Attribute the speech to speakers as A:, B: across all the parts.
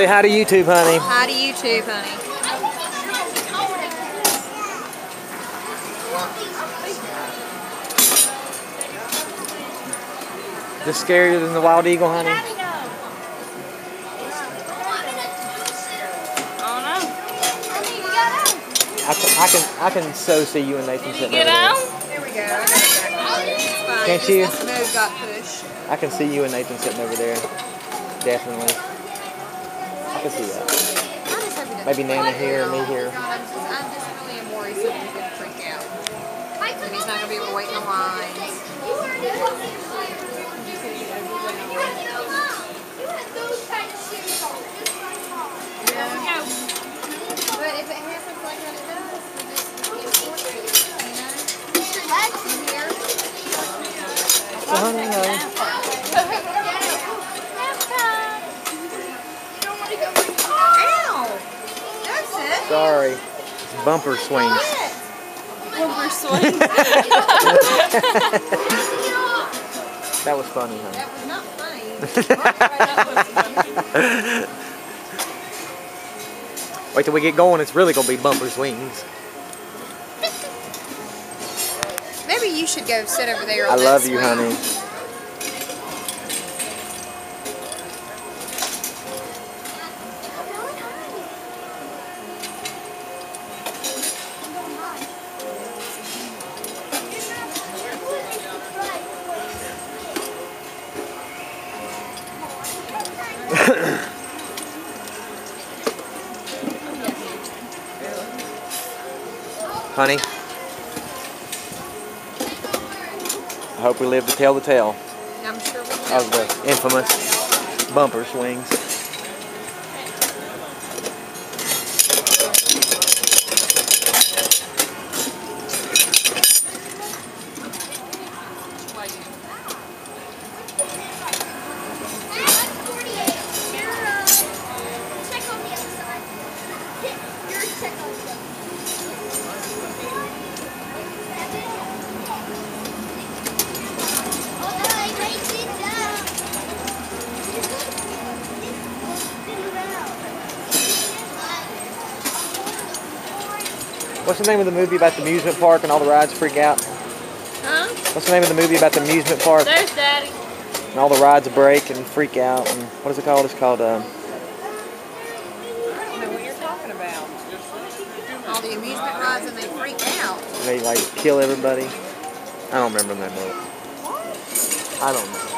A: Say hi to YouTube, honey.
B: Oh, hi to YouTube, honey.
A: Just scarier than the wild eagle, honey? I can, I can, I can so see you and Nathan sitting
C: Get
A: over there.
C: out.
B: We go. I got it back. It's fine.
A: Can't you?
B: just The nose got pushed.
A: I can see you and Nathan sitting over there. Definitely. I can see that.
B: I just hope he doesn't
A: Maybe Nana here, me here.
B: Oh I'm just, I'm just really am worried something's gonna freak out. And he's not gonna be able to wait in the lines. But if it happens like that it does, we just enforce it, you know? In here.
A: So, no. Sorry. Bumper swings.
C: Bumper swing.
A: That was funny, honey.
B: That was not funny.
A: Wait till we get going. It's really gonna be bumper swings.
B: Maybe you should go sit over there.
A: I love you,
B: swing.
A: honey. Honey. I hope we live to tell the tale
B: I'm sure we
A: of the infamous bumper swings. What's the name of the movie about the amusement park and all the rides freak out?
C: Huh?
A: What's the name of the movie about the amusement park
C: There's Daddy.
A: and all the rides break and freak out? And what is it called? It's called. Um,
B: I don't know what you're talking about. All the amusement rides and they freak out.
A: they like kill everybody. I don't remember that movie. I don't know.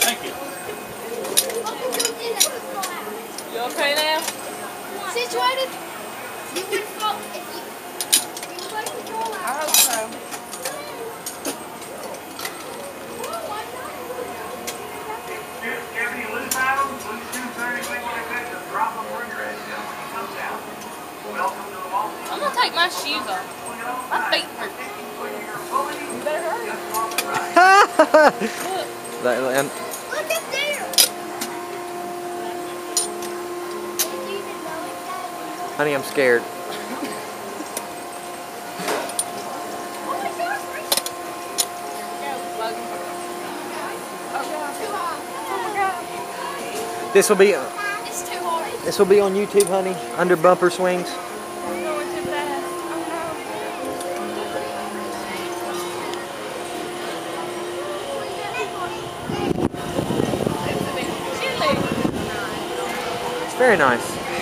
D: Thank you.
C: You okay now?
E: Situated? You would fall if you. You would control
B: I hope so.
F: If you have any loose items, loose shoes or anything like that, just drop them where you're at, you know, when you come down. Welcome to the Walt
C: I'm gonna take my shoes off. My feet hurt.
B: You better hurry.
A: That- and
E: Look at there. Did you even know it, Dad?
A: Honey, I'm scared. This will be
E: hard.
A: this will be on YouTube, honey. Under bumper swings. It's very nice.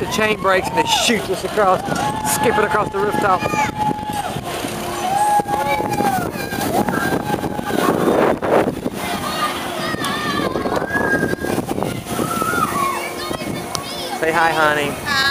A: the chain breaks and they shoot us across, skipping across the rooftop. Say hi, honey.
B: Hi.